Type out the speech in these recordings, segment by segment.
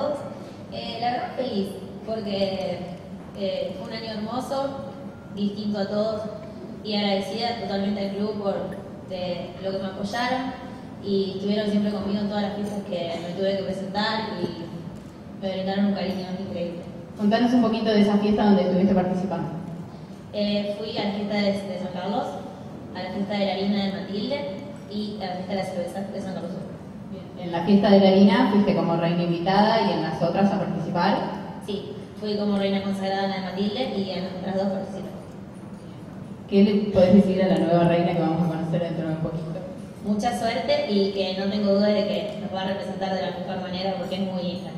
todos. Eh, la verdad feliz, porque eh, fue un año hermoso, distinto a todos, y agradecida totalmente al club por lo que me apoyaron y estuvieron siempre conmigo en todas las piezas que me tuve que presentar y me brindaron un cariño increíble. Contanos un poquito de esa fiesta donde estuviste participando. Eh, fui a la fiesta de, San Carlos, a la fiesta de la harina de Matilde y a la fiesta de la cerveza de San Carlos. En la fiesta de la harina fuiste como reina invitada y en las otras a participar. Sí, fui como reina consagrada en la de Matilde y en las otras dos participé. ¿Qué le podés decir a la nueva reina que vamos a conocer dentro de un poquito? Mucha suerte y que no tengo duda de que nos va a representar de la mejor manera porque es muy linda.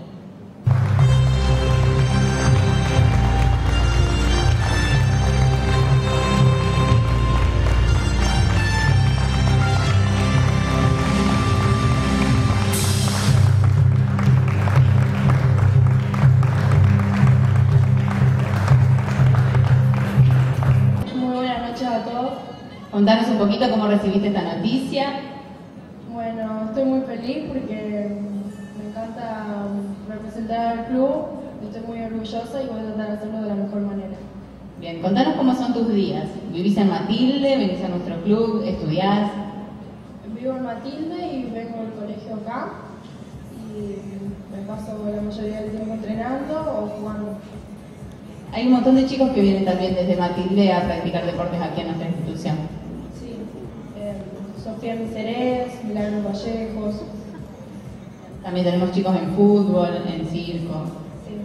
Contanos un poquito cómo recibiste esta noticia. Bueno, estoy muy feliz porque me encanta representar al club, estoy muy orgullosa y voy a tratar de hacerlo de la mejor manera. Bien, contanos cómo son tus días. ¿Vivís en Matilde? ¿Venís a nuestro club? ¿Estudiás? Vivo en Matilde y vengo al colegio acá y me paso la mayoría del tiempo entrenando o jugando. Hay un montón de chicos que vienen también desde Matilde a practicar deportes aquí en nuestra institución. Sí, eh, Sofía Miserés, Milagro Vallejos. También tenemos chicos en fútbol, en circo. Sí.